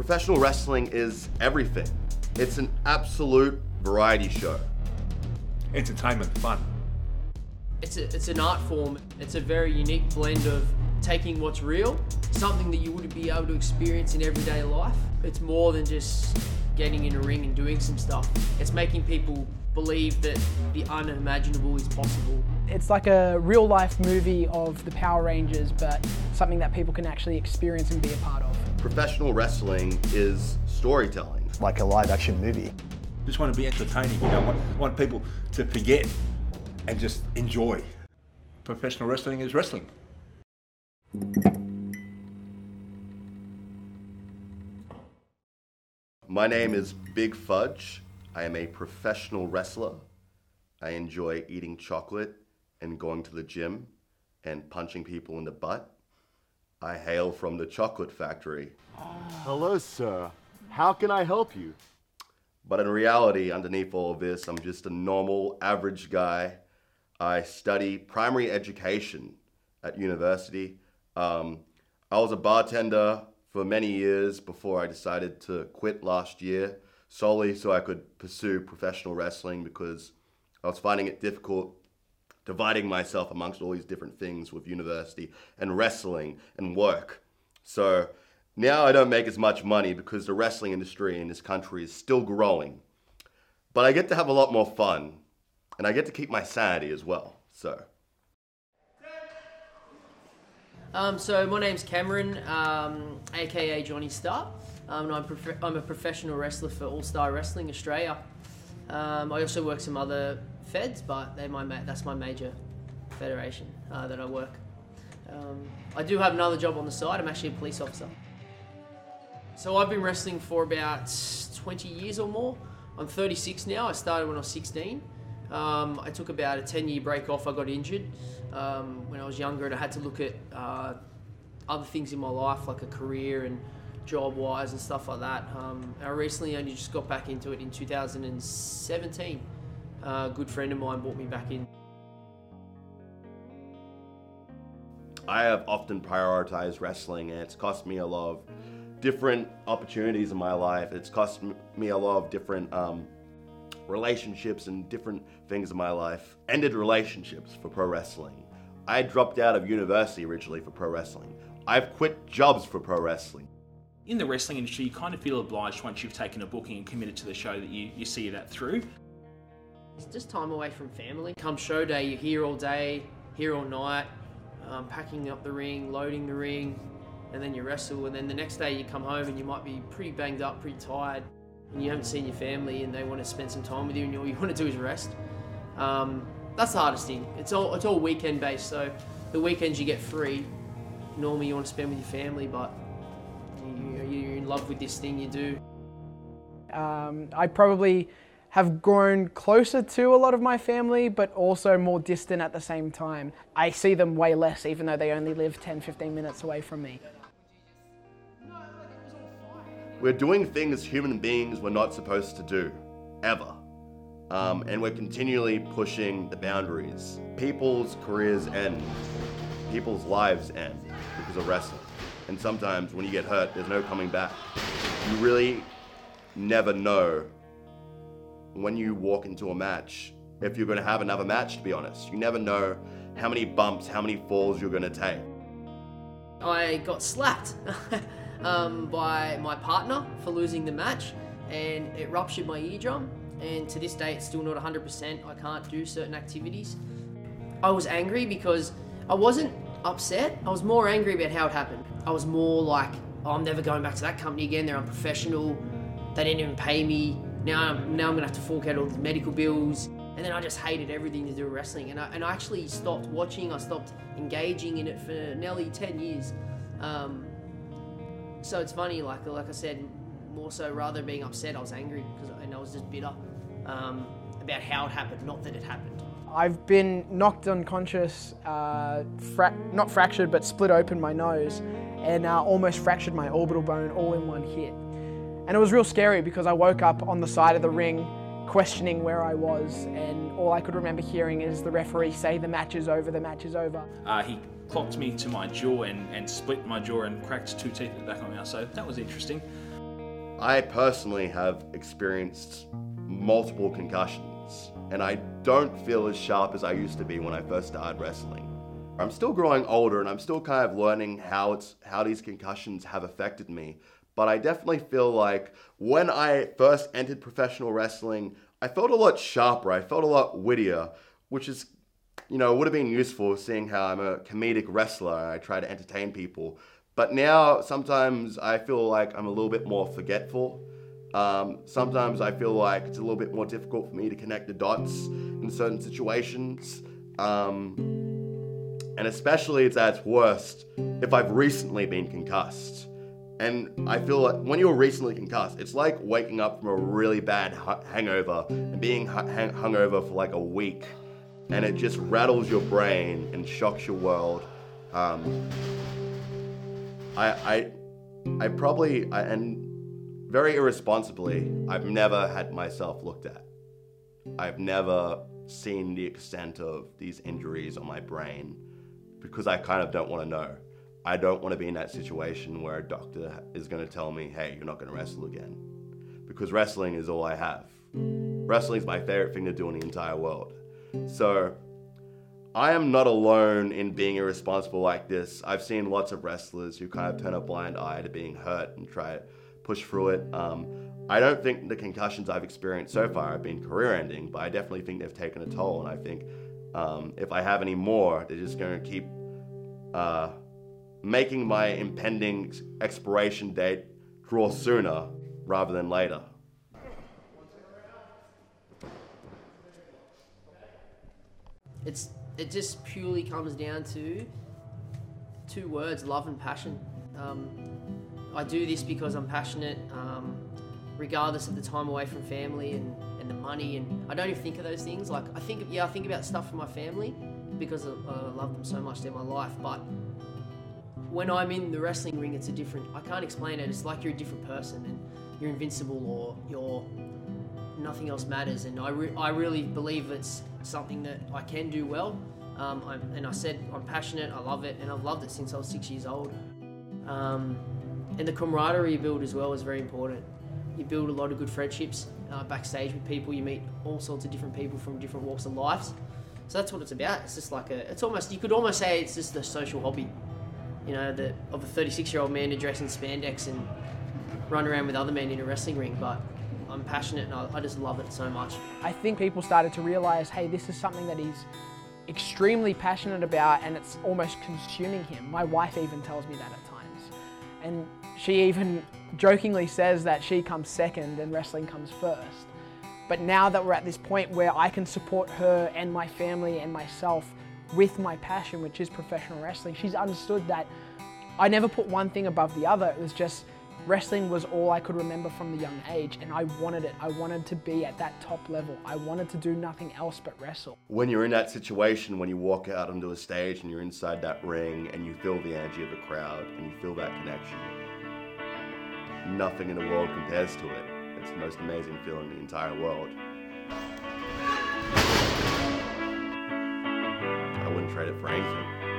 Professional wrestling is everything. It's an absolute variety show. Entertainment, fun. It's, a, it's an art form. It's a very unique blend of taking what's real, something that you wouldn't be able to experience in everyday life. It's more than just getting in a ring and doing some stuff. It's making people believe that the unimaginable is possible. It's like a real life movie of the Power Rangers, but something that people can actually experience and be a part of. Professional wrestling is storytelling. Like a live action movie. Just want to be entertaining, you know, want, want people to forget and just enjoy. Professional wrestling is wrestling. My name is Big Fudge. I am a professional wrestler. I enjoy eating chocolate and going to the gym and punching people in the butt. I hail from the chocolate factory. Hello, sir. How can I help you? But in reality, underneath all of this, I'm just a normal, average guy. I study primary education at university. Um, I was a bartender for many years before I decided to quit last year, solely so I could pursue professional wrestling because I was finding it difficult dividing myself amongst all these different things with university and wrestling and work. So now I don't make as much money because the wrestling industry in this country is still growing. But I get to have a lot more fun and I get to keep my sanity as well. So Um, so my name's Cameron, um, aka Johnny Star, um, and I'm, prof- I'm a professional wrestler for All Star Wrestling Australia. Um, I also work some other feds, but they my ma- that's my major federation uh, that I work. Um, I do have another job on the side. I'm actually a police officer. So I've been wrestling for about 20 years or more. I'm 36 now. I started when I was 16. Um, I took about a 10 year break off. I got injured um, when I was younger and I had to look at uh, other things in my life, like a career and job wise and stuff like that. Um, I recently only just got back into it in 2017. Uh, a good friend of mine brought me back in. I have often prioritized wrestling, and it's cost me a lot of different opportunities in my life. It's cost me a lot of different um, relationships and different things in my life. Ended relationships for pro wrestling. I dropped out of university originally for pro wrestling. I've quit jobs for pro wrestling. In the wrestling industry, you kind of feel obliged once you've taken a booking and committed to the show that you, you see that through. It's just time away from family. Come show day, you're here all day, here all night, um, packing up the ring, loading the ring, and then you wrestle. And then the next day you come home and you might be pretty banged up, pretty tired, and you haven't seen your family and they want to spend some time with you, and all you want to do is rest. Um, that's the hardest thing. It's all it's all weekend based, so the weekends you get free. Normally you want to spend with your family, but you, you're in love with this thing you do. Um, I probably have grown closer to a lot of my family, but also more distant at the same time. I see them way less, even though they only live 10, 15 minutes away from me. We're doing things human beings were not supposed to do, ever. Um, and we're continually pushing the boundaries. People's careers end, people's lives end because of wrestling. And sometimes when you get hurt, there's no coming back. You really never know when you walk into a match if you're going to have another match, to be honest. You never know how many bumps, how many falls you're going to take. I got slapped um, by my partner for losing the match, and it ruptured my eardrum. And to this day, it's still not 100%. I can't do certain activities. I was angry because I wasn't upset. I was more angry about how it happened. I was more like, oh, I'm never going back to that company again. They're unprofessional. They didn't even pay me. Now, I'm, now I'm gonna have to fork out all the medical bills. And then I just hated everything to do with wrestling. And I, and I actually stopped watching. I stopped engaging in it for nearly 10 years. Um, so it's funny, like like I said, more so rather being upset, I was angry because and I was just bitter um, about how it happened, not that it happened. I've been knocked unconscious, uh, fra- not fractured, but split open my nose, and uh, almost fractured my orbital bone all in one hit. And it was real scary because I woke up on the side of the ring questioning where I was, and all I could remember hearing is the referee say, The match is over, the match is over. Uh, he clocked me to my jaw and, and split my jaw and cracked two teeth at the back of my mouth, so that was interesting. I personally have experienced multiple concussions, and I don't feel as sharp as I used to be when I first started wrestling. I'm still growing older and I'm still kind of learning how it's how these concussions have affected me. But I definitely feel like when I first entered professional wrestling, I felt a lot sharper. I felt a lot wittier, which is you know, would have been useful seeing how I'm a comedic wrestler I try to entertain people. But now sometimes I feel like I'm a little bit more forgetful. Um, sometimes I feel like it's a little bit more difficult for me to connect the dots in certain situations. Um, and especially it's at its worst if I've recently been concussed. And I feel like when you're recently concussed, it's like waking up from a really bad hangover and being hungover for like a week and it just rattles your brain and shocks your world. Um, I, I, I probably, I, and very irresponsibly, I've never had myself looked at. I've never seen the extent of these injuries on my brain because I kind of don't want to know. I don't want to be in that situation where a doctor is going to tell me, hey, you're not going to wrestle again. Because wrestling is all I have. Wrestling is my favorite thing to do in the entire world. So I am not alone in being irresponsible like this. I've seen lots of wrestlers who kind of turn a blind eye to being hurt and try to push through it. Um, I don't think the concussions I've experienced so far have been career ending, but I definitely think they've taken a toll. And I think um, if I have any more, they're just going to keep uh, making my impending expiration date draw sooner rather than later. It's it just purely comes down to two words: love and passion. Um, I do this because I'm passionate, um, regardless of the time away from family and, and the money. And I don't even think of those things. Like I think, yeah, I think about stuff for my family because I, I love them so much. They're my life. But when I'm in the wrestling ring, it's a different. I can't explain it. It's like you're a different person and you're invincible or you're nothing else matters. And I, re- I really believe it's something that I can do well. Um, and I said I'm passionate. I love it, and I've loved it since I was six years old. Um, and the camaraderie you build as well is very important. You build a lot of good friendships uh, backstage with people. You meet all sorts of different people from different walks of life. So that's what it's about. It's just like a. It's almost you could almost say it's just a social hobby. You know, the, of a 36 year old man to dress in spandex and run around with other men in a wrestling ring. But I'm passionate and I, I just love it so much. I think people started to realize, hey, this is something that he's extremely passionate about and it's almost consuming him. My wife even tells me that at times. And she even jokingly says that she comes second and wrestling comes first. But now that we're at this point where I can support her and my family and myself with my passion, which is professional wrestling, she's understood that I never put one thing above the other. It was just wrestling was all I could remember from the young age, and I wanted it. I wanted to be at that top level. I wanted to do nothing else but wrestle. When you're in that situation, when you walk out onto a stage and you're inside that ring and you feel the energy of the crowd and you feel that connection, nothing in the world compares to it. It's the most amazing feeling in the entire world. I wouldn't trade it for.